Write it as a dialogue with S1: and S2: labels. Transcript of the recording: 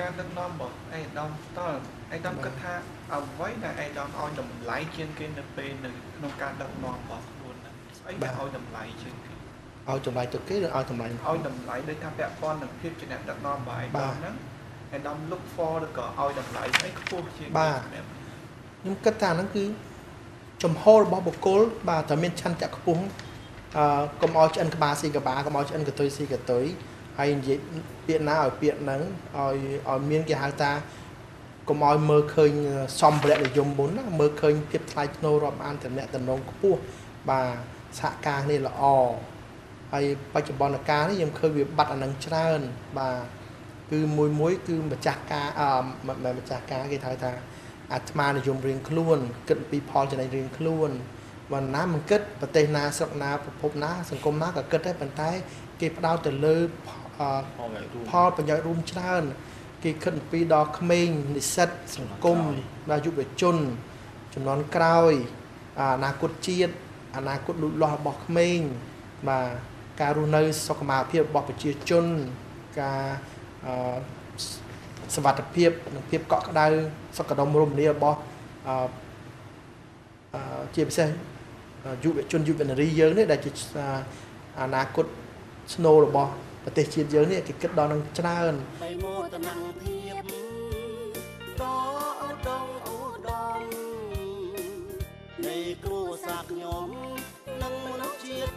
S1: ការដឹកនាំរបស់អេដាមផ្ទាល់អេដាមគិតថាអ្វីដែលអេដាមឲ្យតម្លៃជាងគេនៅពេលនៅក្នុងការដឹកនាំរបស់ខ្លួនហ្នឹងស្អីដែលឲ្យតម្លៃជាងគេ
S2: ឲ្យចម្លៃទៅគេឬឲ្យតម្លៃ
S1: ឲ្យតម្លៃដូចថាពាក់ព័ន្ធនឹងភាពជាអ្នកដឹកនាំរបស់អេដាមហ្នឹងអេដាម look for ឬក៏ឲ្យតម្លៃស្អីខ្ពស់ជាងគេសម្រាប់
S2: ខ្ញុំគិតថាហ្នឹងគឺចំហរបស់បុគ្គលបាទត្រូវមានឆន្ទៈខ្ពស់អឺកុំឲ្យឆ្អិនក្បាលស៊ីក្បាលកុំឲ្យឆ្អិនកតុយស៊ីកតុយ ហើយនិយាយពាក្យណាឲ្យពាក្យហ្នឹងឲ្យឲ្យមានគេហៅថាកុំឲ្យមើលឃើញសម្ភារៈនិយមមុនណាមើលឃើញភាពថ្លៃថ្នូររាប់អានតំណែងតំណងខ្ពស់បាទសហការគ្នាល្អហើយបច្ចុប្បន្នកាលនេះខ្ញុំឃើញវាបាត់អានឹងច្រើនបាទគឺមួយមួយគឺម្ចាស់ការអឺមិនមែនម្ចាស់ការគេហៅថាអាត្មានិយមរៀងខ្លួន គិតអំពីផលចំណេញរៀងខ្លួនបើណាមិនគិតប្រទេសណាស្រុកណាប្រភពណាសង្គមណាក៏គិតដែរប៉ុន្តែ គេផ្ដោតទៅលើអឺ
S3: ផងឲ្យរួម
S2: ផលប្រយោជន៍រួមច្រើន គេគិតអំពីដល់ក្មេងនិស្សិតសង្គមដល់យុវជន ចំនួនក្រោយអាអនាគតជាតិអនាគតលូតលាស់របស់ក្មេងបាទការរស់នៅសុខុមាលភាពរបស់ប្រជាជនការអឺសវត្ថភាពនិងភាពកក់ក្ដៅសុខដុមរមនារបស់អឺអឺជាពិសេសយុវជនយុវនារីយើងនេះដែលជាអនាគតស្នូលរបស់ ប្រទេសជាតិយើងនេះគេគិតដល់នឹងច្រើន
S4: តែមោទនភាពដ៏ដងឧត្តមនៃគ្រួសារខ្ញុំនិងមនុស្សជាតិ